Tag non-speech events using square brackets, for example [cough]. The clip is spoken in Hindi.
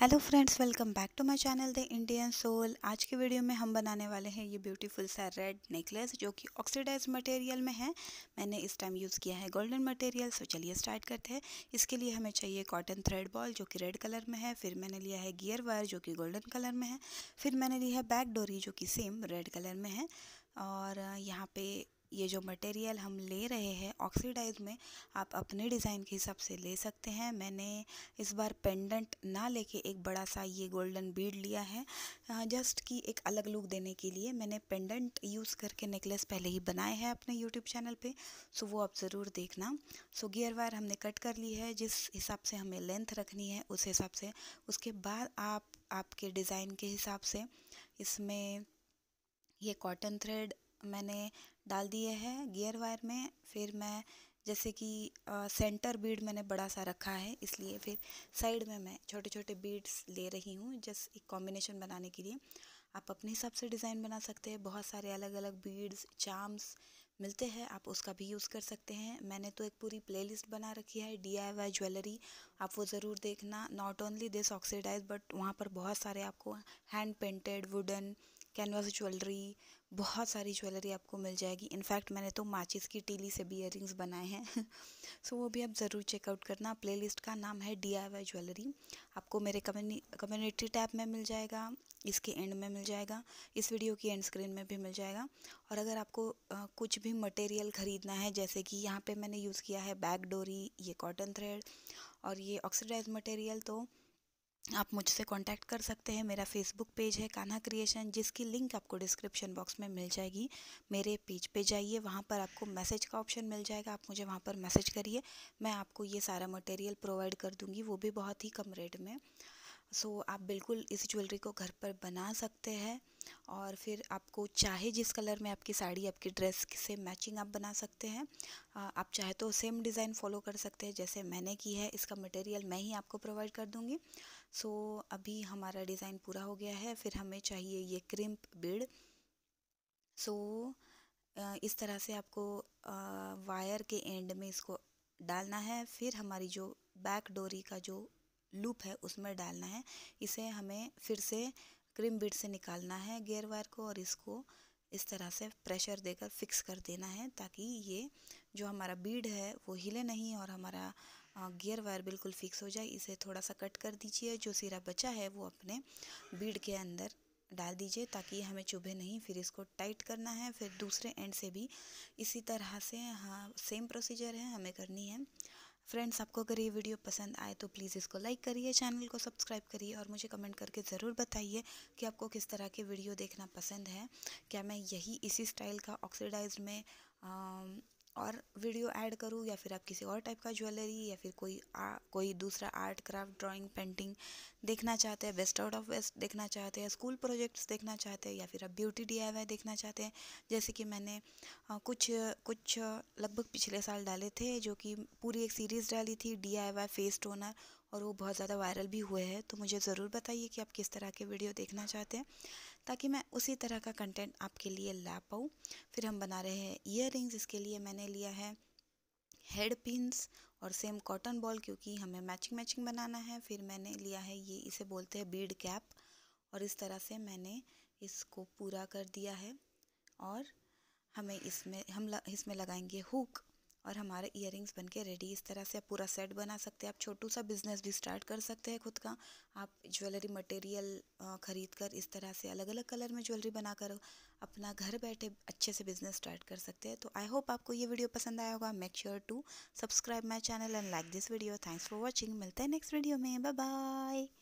Hello friends welcome back to my channel the Indian soul आज के वीडियो में हम बनाने वाले हैं ये ब्यूटीफुल सा रेड नेकलेस जो कि ऑक्सीडाइज मटेरियल में है। मैंने इस टाइम यूज़ किया है गोल्डन मटेरियल सो चलिए स्टार्ट करते हैं। इसके लिए हमें चाहिए कॉटन थ्रेड बॉल जो कि रेड कलर में है, फिर मैंने लिया है गियर वायर जो कि गोल्डन कलर में है, फिर मैंने लिया है बैक डोरी जो कि सेम रेड कलर में है। और यहाँ पे ये जो मटेरियल हम ले रहे हैं ऑक्सीडाइज में, आप अपने डिज़ाइन के हिसाब से ले सकते हैं। मैंने इस बार पेंडेंट ना लेके एक बड़ा सा ये गोल्डन बीड लिया है जस्ट कि एक अलग लुक देने के लिए। मैंने पेंडेंट यूज़ करके नेकलेस पहले ही बनाए हैं अपने यूट्यूब चैनल पे सो वो आप ज़रूर देखना। सो गियर वायर हमने कट कर ली है, जिस हिसाब से हमें लेंथ रखनी है, उस हिसाब से। उसके बाद आप, आपके डिज़ाइन के हिसाब से इसमें ये कॉटन थ्रेड मैंने डाल दिए हैं गियर वायर में। फिर मैं, जैसे कि सेंटर बीड मैंने बड़ा सा रखा है, इसलिए फिर साइड में मैं छोटे छोटे बीड्स ले रही हूँ जस्ट एक कॉम्बिनेशन बनाने के लिए। आप अपने हिसाब से डिज़ाइन बना सकते हैं, बहुत सारे अलग अलग बीड्स चाम्स मिलते हैं, आप उसका भी यूज़ कर सकते हैं। मैंने तो एक पूरी प्लेलिस्ट बना रखी है डी आई वाई ज्वेलरी आप वो ज़रूर देखना। Not only this oxidise but वहाँ पर बहुत सारे आपको hand painted wooden canvas jewellery बहुत सारी ज्वेलरी आपको मिल जाएगी। इनफैक्ट मैंने तो माचिस की टीली से भी इयर बनाए हैं। [laughs] सो वो भी आप ज़रूर चेकआउट करना। प्लेलिस्ट का नाम है डी ज्वेलरी। आपको मेरे कम्युनिटी टैब में मिल जाएगा इसके एंड में मिल जाएगा इस वीडियो की एंड स्क्रीन में भी मिल जाएगा। और अगर आपको आ, कुछ भी मटेरियल ख़रीदना है जैसे कि यहाँ पे मैंने यूज़ किया है बैक डोरी ये कॉटन थ्रेड और ये ऑक्सीडाइज मटेरियल तो आप मुझसे कांटेक्ट कर सकते हैं। मेरा फेसबुक पेज है कान्हा क्रिएशन जिसकी लिंक आपको डिस्क्रिप्शन बॉक्स में मिल जाएगी। मेरे पेज पे जाइए, वहाँ पर आपको मैसेज का ऑप्शन मिल जाएगा। आप मुझे वहाँ पर मैसेज करिए। मैं आपको ये सारा मटेरियल प्रोवाइड कर दूँगी, वो भी बहुत ही कम रेट में। सो आप बिल्कुल इस ज्वेलरी को घर पर बना सकते हैं और फिर आपको चाहे जिस कलर में आपकी साड़ी, आपकी ड्रेस से मैचिंग आप बना सकते हैं। आप चाहे तो सेम डिज़ाइन फॉलो कर सकते हैं जैसे मैंने की है, इसका मटेरियल मैं ही आपको प्रोवाइड कर दूँगी। सो अभी हमारा डिज़ाइन पूरा हो गया है, फिर हमें चाहिए ये क्रिम्प बिड। सो इस तरह से आपको वायर के एंड में इसको डालना है। फिर हमारी जो बैक डोरी का जो लूप है, उसमें डालना है। इसे हमें फिर से क्रीम बीड से निकालना है, गेयर वायर को और इसको इस तरह से प्रेशर देकर फिक्स कर देना है ताकि ये जो हमारा बीड है, वो हिले नहीं और हमारा गियर वायर बिल्कुल फिक्स हो जाए। इसे थोड़ा सा कट कर दीजिए, जो सिरा बचा है, वो अपने बीड के अंदर डाल दीजिए ताकि हमें चुभे नहीं। फिर इसको टाइट करना है, फिर दूसरे एंड से भी। इसी तरह से हाँ सेम प्रोसीजर है, हमें करनी है। फ्रेंड्स, आपको अगर ये वीडियो पसंद आए तो प्लीज़ इसको लाइक करिए, चैनल को सब्सक्राइब करिए और मुझे कमेंट करके ज़रूर बताइए कि आपको किस तरह के वीडियो देखना पसंद है। क्या मैं यही इसी स्टाइल का ऑक्सीडाइज में और वीडियो ऐड करूँ या फिर आप किसी और टाइप का ज्वेलरी या फिर कोई आ, कोई दूसरा आर्ट क्राफ्ट ड्राइंग पेंटिंग देखना चाहते हैं बेस्ट आउट ऑफ़ वेस्ट देखना चाहते हैं स्कूल प्रोजेक्ट्स देखना चाहते हैं या फिर आप ब्यूटी डीआईवाई देखना चाहते हैं। जैसे कि मैंने आ, कुछ कुछ लगभग पिछले साल डाले थे जो कि पूरी एक सीरीज़ डाली थी डी फेस टोनर और वो बहुत ज़्यादा वायरल भी हुए हैं। तो मुझे ज़रूर बताइए कि आप किस तरह के वीडियो देखना चाहते हैं। ताकि मैं उसी तरह का कंटेंट आपके लिए ला पाऊँ। फिर हम बना रहे हैं ईयर इसके लिए मैंने लिया है हेड पिंस और सेम कॉटन बॉल क्योंकि हमें मैचिंग मैचिंग बनाना है। फिर मैंने लिया है ये इसे बोलते हैं बीड कैप और इस तरह से मैंने इसको पूरा कर दिया है। और हमें इसमें हम ल, इसमें लगाएँगे हुक और हमारे इयर बन के रेडी इस तरह से आप पूरा सेट बना सकते हैं। आप छोटू सा बिज़नेस भी स्टार्ट कर सकते हैं खुद का। आप ज्वेलरी मटेरियल ख़रीद कर इस तरह से अलग अलग कलर में ज्वेलरी बनाकर अपना घर बैठे अच्छे से बिज़नेस स्टार्ट कर सकते हैं। तो आई होप आपको ये वीडियो पसंद आया होगा। Make sure to subscribe my channel and like this video thanks for watching मिलते हैं नेक्स्ट वीडियो में। Bye bye